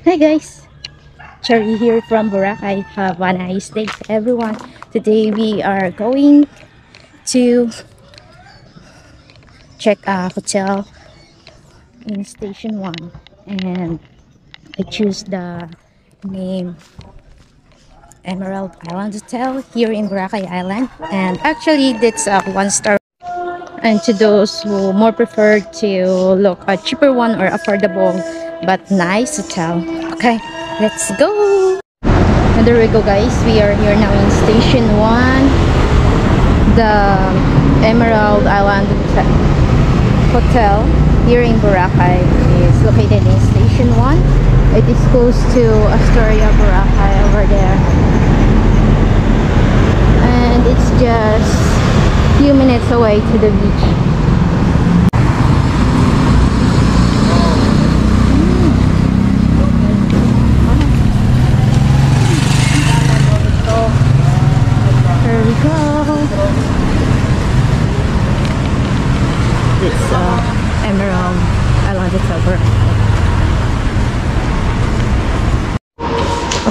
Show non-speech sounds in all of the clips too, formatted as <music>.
Hi guys, Cherry here from Boracay. Have a nice day everyone. Today we are going to check a hotel in Station 1 and I choose the name Emerald Island Hotel here in Boracay Island and actually that's a one star and to those who more prefer to look a cheaper one or affordable but nice hotel okay let's go. And there we go guys. We are here now in station 1 the Emerald Island Hotel. Here in Boracay is located in station 1 it is close to Astoria Boracay over there. And it's just few minutes away to the beach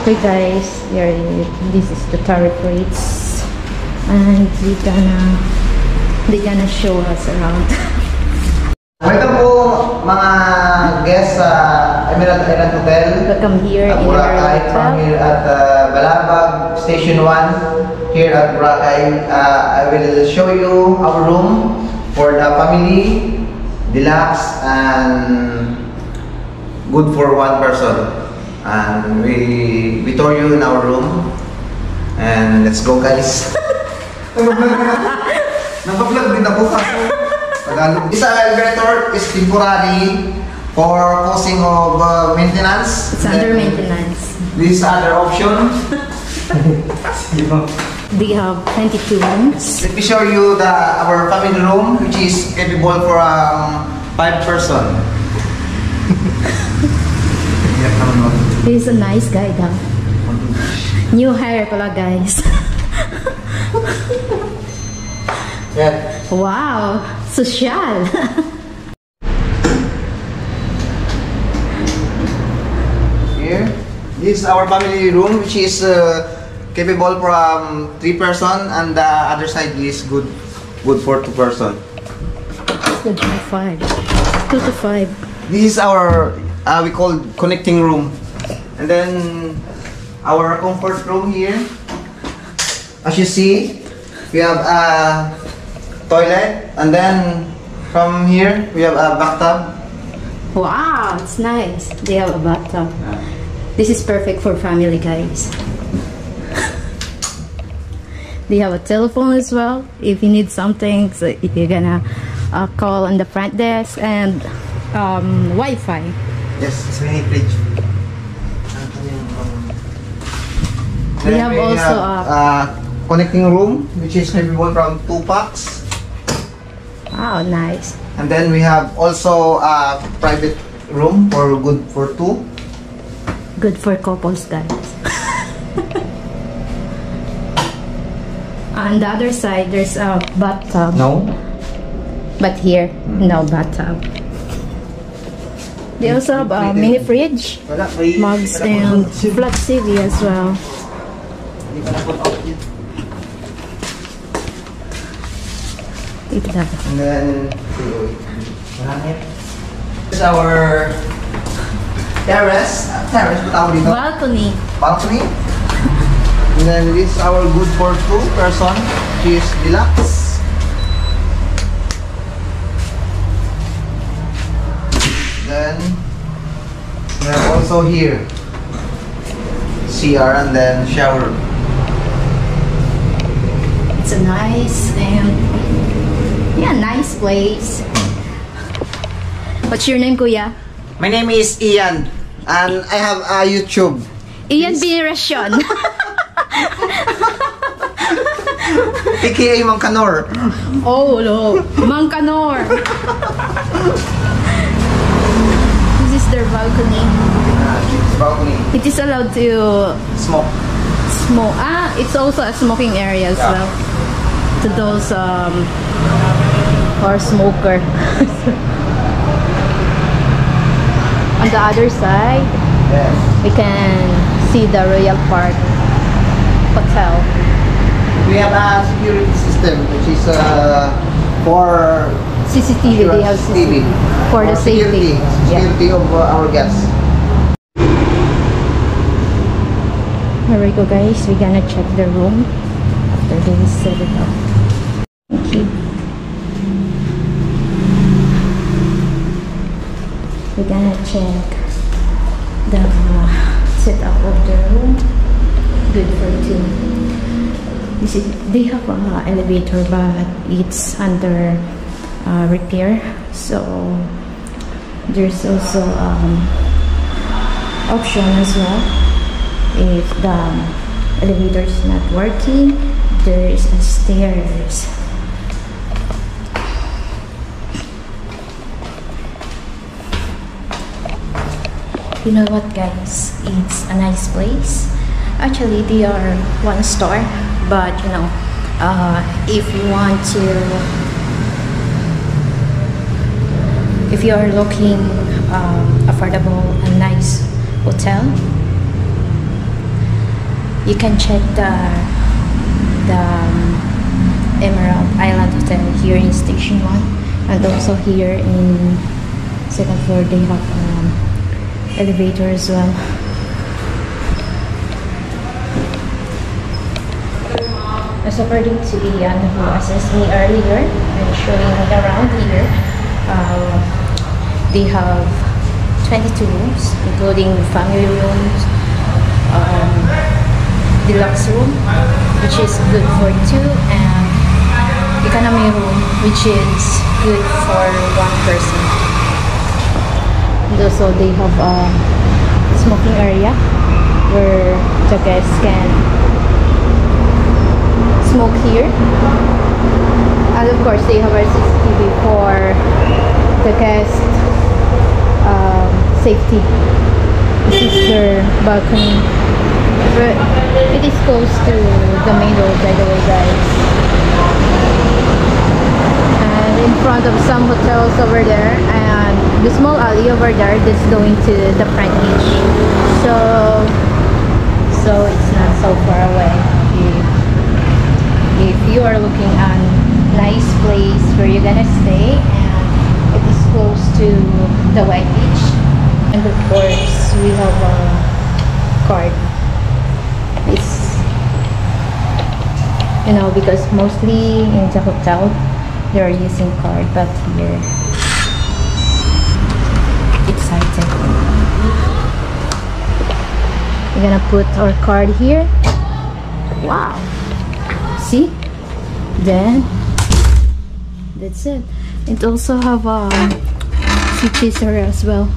Okay guys, here this is the tariff rates and we gonna they gonna show us around. <laughs> Welcome po mga guests sa Emerald Island Hotel. Welcome here at in Boracay from here at uh, Balabag Station 1 here at Boracay. Uh, I will show you our room for the family, deluxe and good for one person. And we we tour you in our room. And let's go guys. <laughs> Nag-vlog din ako kaso Tagalog. This elevator is temporary for causing of uh, maintenance. It's under Then maintenance. This other option. They have 22 rooms. Let me show you the our family room which is capable for um, five person. <laughs> Iyak naman mo. He's a nice guy daw. New hire pala guys. Yan. wow! Social! Here. This is our family room which is uh, capable for um, three person and the other side is good good for two person. Good to five. Two to five. This is our uh, we call connecting room, and then our comfort room here. As you see, we have a toilet, and then from here we have a bathtub. Wow! It's nice. They have a bathtub. This is perfect for family guys. they have a telephone as well. If you need something, so if you're gonna uh, call on the front desk and um, Wi-Fi. Yes, it's mini fridge. We have also a- a connecting room, which is maybe one from two packs. Wow, nice. And then we have also a private room for good for two. Good for couples, guys. On the other side, there's a bathtub. No. But here, hmm. no bathtub. They also have a mini fridge, mugs, and flat TV as well. Hindi pa na po out yun. Ito daw. And then, yan. This is our terrace. Terrace, ba tawag dito? Balcony. Balcony. And then this is our good for two person. She is deluxe. Then, we have also here CR and then shower. It's a nice and yeah, nice place. What's your name, Kuya? My name is Ian and I have a YouTube. Ian Binirasyon. AKA <laughs> Mang Kanor. oh, no. Mang Kanor. this is their balcony. Balcony. It is allowed to Smoke. Smoke. Ah, it's also a smoking area as Yeah. well. To those um or smoker. <laughs> On the other side, Yes. we can see the Royal Park Hotel. We have a security system which is uh, for CCTV, they have CCTV. CCTV for the security, safety. Yeah. of uh, our guests. Here we go guys, we're gonna check the room after they set it up. Thank you. We're gonna check the setup of the room. Good for two. This is, they have a elevator but it's under uh, repair so there's also um, option as well if the elevator is not working there is a stairs. You know what guys? It's a nice place. Actually they are one store but you know uh, if you want to if you are looking um, affordable and nice hotel you can check the the um, Emerald Island Hotel here in Station 1 and also here in second floor they have um, elevator as well. As according to Ian who assessed me earlier and showing me around here uh, they have 22 rooms including family rooms um, deluxe room which is good for two and economy room which is good for one person. And also they have a smoking area where the guests can smoke here. And of course they have a CCTV for the guest um, safety. This is their balcony but it is close to the main road by the way guys. And in front of some hotels over there and the small alley over there that's going to the front beach. So so it's not so far away. If, if you are looking at nice place where you're gonna stay and it is close to the white beach and of course we have a card it's you know because mostly in the hotel they are using card but here excited we're gonna put our card here. Wow. See? Then that's it. It also have um, a switches as well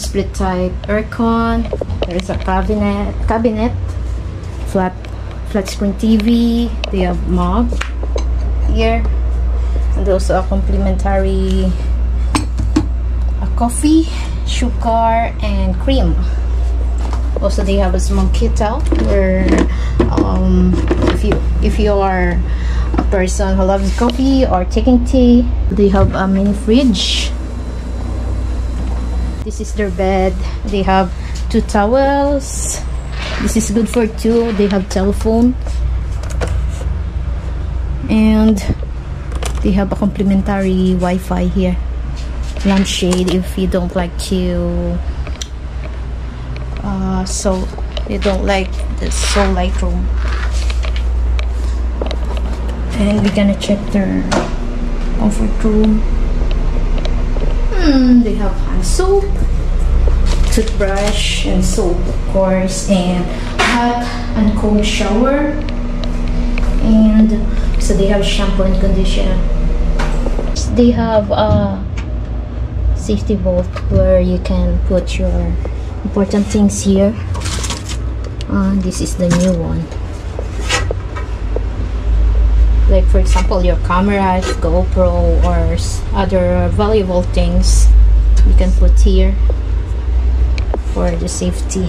split type aircon there's a cabinet cabinet flat flat screen tv they have mug here and also a complimentary a coffee sugar and cream. Also they have a small kettle where um, if you if you are a person who loves coffee or taking tea they have a mini fridge this is their bed. They have two towels. This is good for two. They have telephone. And they have a complimentary Wi-Fi here. Lampshade if you don't like to uh, so you don't like the so light room. And we're gonna check their comfort room <clears throat> they have hand soap, toothbrush and soap of course, and hot and cold shower. And so they have shampoo and conditioner. They have a safety vault where you can put your important things here. Uh, this is the new one like for example your cameras GoPro or other valuable things you can put here for the safety